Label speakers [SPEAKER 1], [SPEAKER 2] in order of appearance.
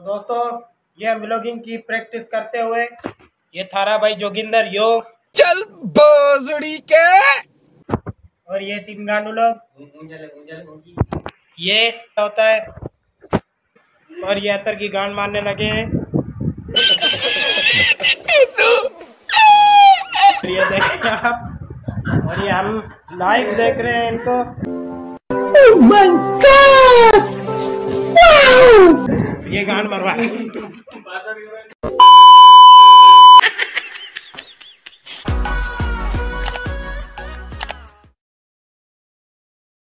[SPEAKER 1] दोस्तों ये ब्लॉगिंग की प्रैक्टिस करते हुए ये थारा भाई जोगिंदर यो।
[SPEAKER 2] चल बोजड़ी के।
[SPEAKER 1] और ये तीन गांडू लोग। ये होता है। और ये अतर की गांड मारने लगे हैं। ये देखिए आप। और ये हम लाइव देख रहे हैं इनको। ये गान मरवा